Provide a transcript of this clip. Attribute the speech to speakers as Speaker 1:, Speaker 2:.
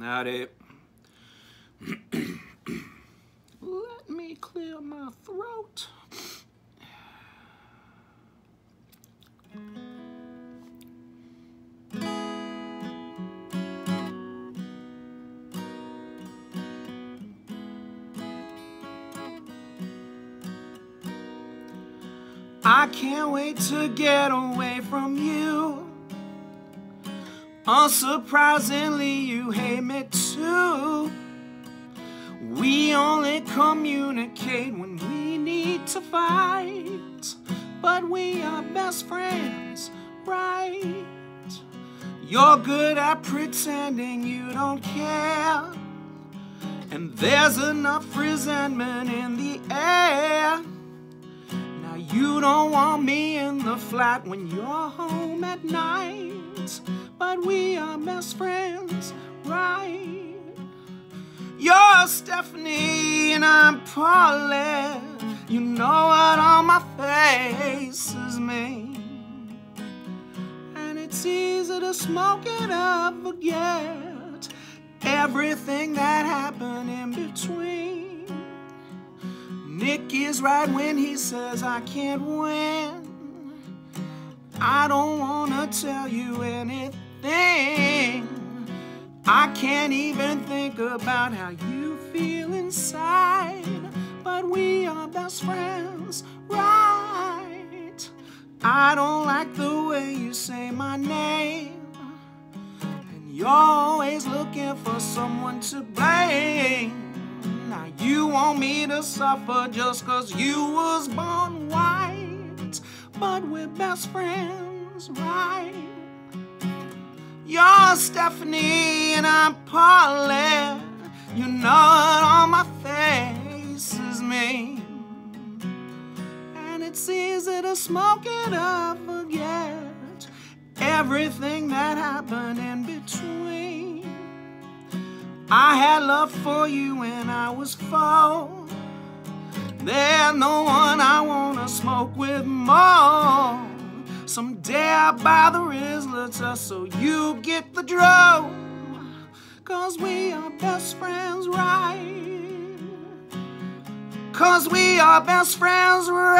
Speaker 1: Howdy. Let me clear my throat. I can't wait to get away from you. Unsurprisingly, you hate me too. We only communicate when we need to fight, but we are best friends, right? You're good at pretending you don't care, and there's enough resentment in the air. Now you don't want me in the flat when you're home at night, but we are best friends, right? You're Stephanie and I'm Paulette. You know what on my faces mean. And it's easy to smoke it up, forget everything that happened in between. Nick is right when he says I can't win. I don't wanna tell you anything. I can't even think about how you feel inside. But we are best friends, right? I don't like the way you say my name. And you're always looking for someone to blame. Now you want me to suffer just cause you was born white. But we're best friends, right? You're Stephanie and I'm Paulette. You know what all my faces mean. And it's easy to smoke it up, forget everything that happened in between. I had love for you when I was four. There's no one I wanna smoke with more. Someday I'll buy the Rizla so you get the drone. Cause we are best friends, right? Cause we are best friends, right?